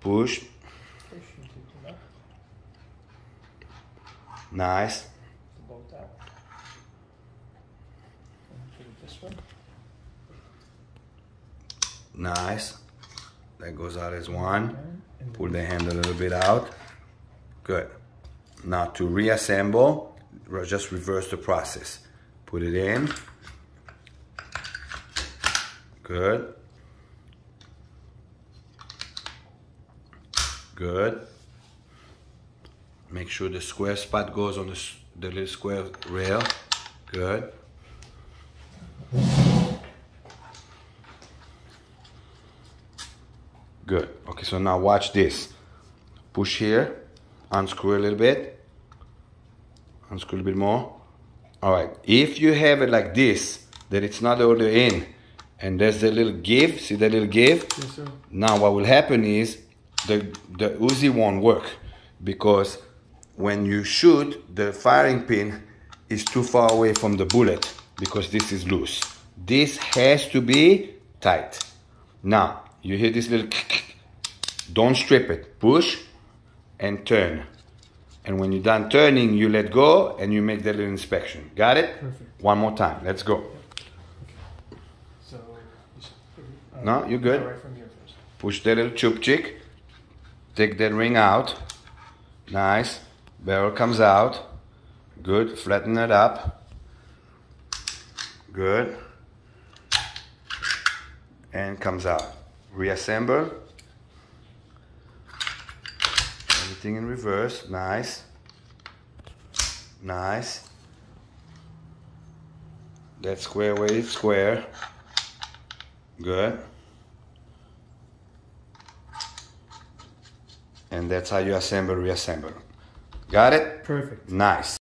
Push. Nice. Nice. That goes out as one. Pull the hand a little bit out. Good. Now to reassemble, just reverse the process. Put it in. Good. Good. Make sure the square spot goes on the, the little square rail. Good. Good. Okay, so now watch this. Push here, unscrew a little bit, unscrew a little bit more. All right, if you have it like this, that it's not all the way in, and there's the little give, see the little give? Yes, sir. Now what will happen is the, the Uzi won't work because when you shoot, the firing pin is too far away from the bullet because this is loose. This has to be tight. Now, you hear this little don't strip it. Push and turn. And when you're done turning, you let go and you make that little inspection. Got it? Perfect. One more time. Let's go. So, just uh, No, you're good. Right from here first. Push that little tube chick. Take that ring out. Nice. Barrel comes out. Good. Flatten it up. Good. And comes out. Reassemble. Everything in reverse. Nice. Nice. That square is square. Good. And that's how you assemble, reassemble. Got it? Perfect. Nice.